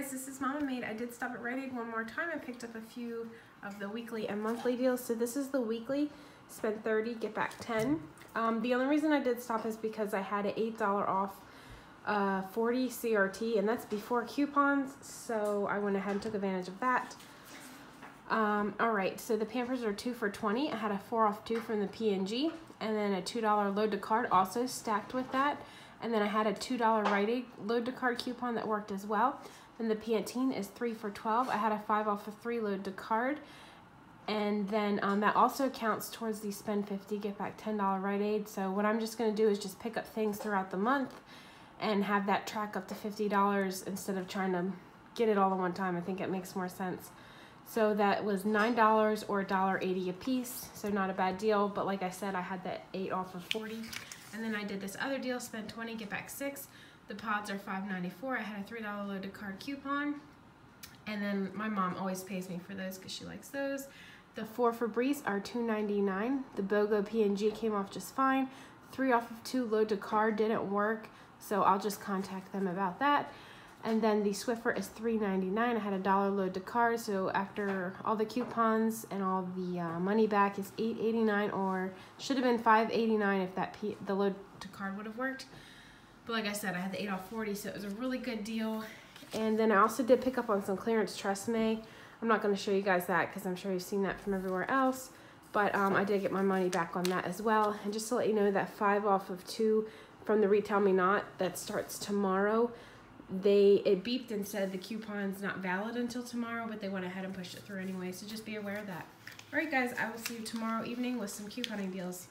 guys, this is Momma Made. I did stop at Rite Aid one more time. I picked up a few of the weekly and monthly deals. So this is the weekly, spend 30, get back 10. Um, the only reason I did stop is because I had an $8 off uh, 40 CRT and that's before coupons. So I went ahead and took advantage of that. Um, all right, so the Pampers are two for 20. I had a four off two from the P&G and then a $2 load to card also stacked with that. And then I had a $2 Rite Aid load to card coupon that worked as well. Then the Pantene is 3 for 12. I had a 5 off of 3 load to card. And then um, that also counts towards the spend 50, get back $10 Rite Aid. So what I'm just going to do is just pick up things throughout the month and have that track up to $50 instead of trying to get it all at one time. I think it makes more sense. So that was $9 or $1.80 a piece. So not a bad deal. But like I said, I had that 8 off of 40 and then I did this other deal, spend 20, get back six. The pods are $5.94. I had a $3 loaded card coupon. And then my mom always pays me for those because she likes those. The four Febreze are $2.99. The BOGO P&G came off just fine. Three off of two load to card didn't work, so I'll just contact them about that. And then the Swiffer is $3.99. I had a dollar load to card, so after all the coupons and all the uh, money back is $8.89 or should have been $5.89 if that P the load to card would have worked. But like I said, I had the 8 off 40, so it was a really good deal. And then I also did pick up on some clearance Tresemme. I'm not going to show you guys that because I'm sure you've seen that from everywhere else. But um, I did get my money back on that as well. And just to let you know that 5 off of 2 from the RetailMeNot that starts tomorrow they it beeped and said the coupon's not valid until tomorrow, but they went ahead and pushed it through anyway. So just be aware of that. All right, guys, I will see you tomorrow evening with some couponing deals.